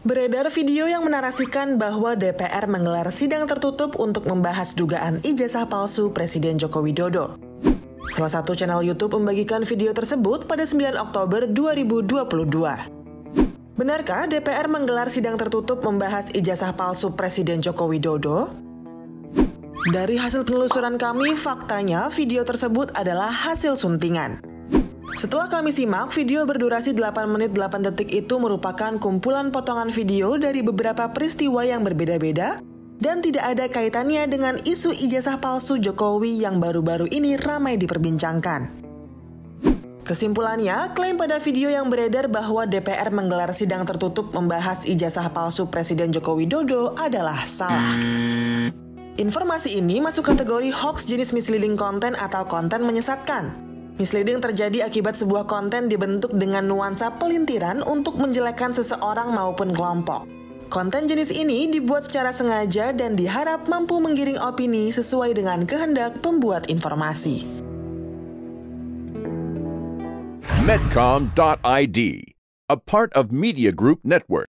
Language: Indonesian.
Beredar video yang menarasikan bahwa DPR menggelar sidang tertutup untuk membahas dugaan ijazah palsu Presiden Joko Widodo. Salah satu channel YouTube membagikan video tersebut pada 9 Oktober 2022. Benarkah DPR menggelar sidang tertutup membahas ijazah palsu Presiden Joko Widodo? Dari hasil penelusuran kami, faktanya video tersebut adalah hasil suntingan. Setelah kami simak, video berdurasi 8 menit 8 detik itu merupakan kumpulan potongan video dari beberapa peristiwa yang berbeda-beda dan tidak ada kaitannya dengan isu ijazah palsu Jokowi yang baru-baru ini ramai diperbincangkan. Kesimpulannya, klaim pada video yang beredar bahwa DPR menggelar sidang tertutup membahas ijazah palsu Presiden Joko Widodo adalah salah. Informasi ini masuk kategori hoax jenis misleading konten atau konten menyesatkan. Misleading terjadi akibat sebuah konten dibentuk dengan nuansa pelintiran untuk menjelekkan seseorang maupun kelompok. Konten jenis ini dibuat secara sengaja dan diharap mampu menggiring opini sesuai dengan kehendak pembuat informasi. Medcom.id, a part of Media Group Network.